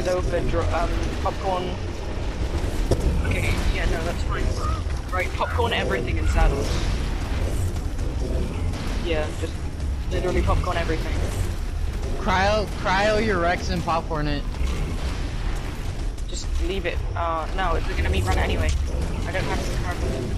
is open. Um, popcorn. Okay, yeah, no, that's fine. Right, popcorn everything in saddles. Yeah, just literally popcorn everything. Cryo, cryo your Rex and popcorn it. Just leave it. Uh, no, it's gonna meet run anyway. I don't have the carbon. Yeah.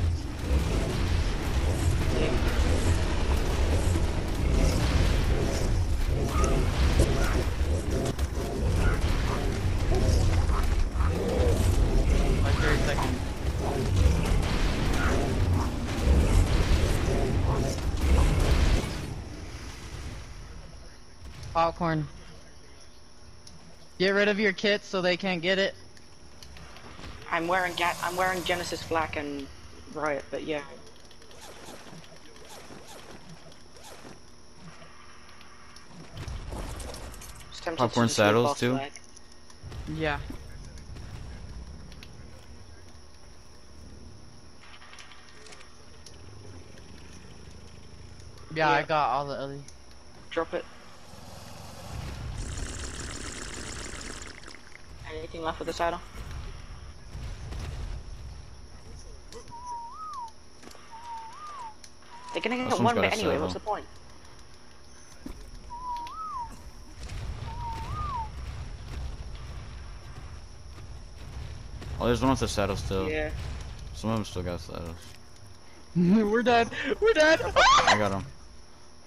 Popcorn. Get rid of your kits so they can't get it. I'm wearing Ga I'm wearing Genesis Black and Riot, but yeah. Just to Popcorn just do a saddles too? flag. Yeah. Yeah, I got all the other. Drop it. Anything left with the saddle? They're gonna get one got bit anyway, what's the point? Oh, there's one with a saddle still. Yeah. Some of them still got saddles. We're dead. We're dead. I got them.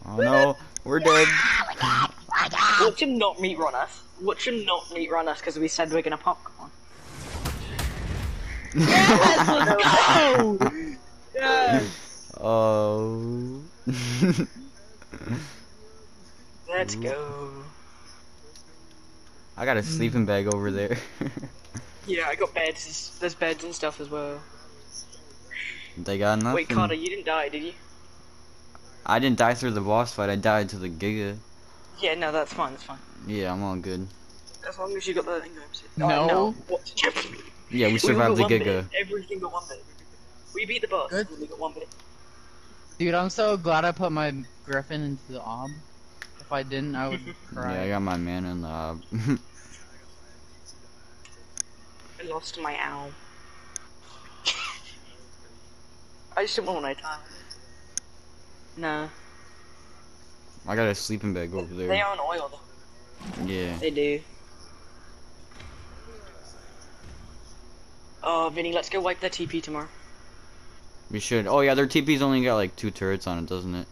Oh no, we're dead. Watch him not meat run us. Watch him not meat run us because we said we're gonna popcorn. yes, let's go. yes. Oh. Let's oh. go. I got a sleeping bag over there. Yeah, I got beds. There's beds and stuff as well. they got nothing. Wait, Carter, you didn't die, did you? I didn't die through the boss fight. I died to the Giga. Yeah, no, that's fine. That's fine. Yeah, I'm all good. As long as you got the thing going. No. Oh, no. What? Yeah, we We survived the got one Giga. bit. Everything got one bit. We beat the boss. Good. We got one bit. Dude, I'm so glad I put my griffin into the ob. If I didn't, I would cry. Yeah, I got my man in the. Uh, I lost my owl. I just didn't want my time. Nah, I got a sleeping bag over there. they on oil though. Yeah. They do. Oh, Vinny, let's go wipe their TP tomorrow. We should. Oh yeah, their TP's only got like two turrets on it, doesn't it?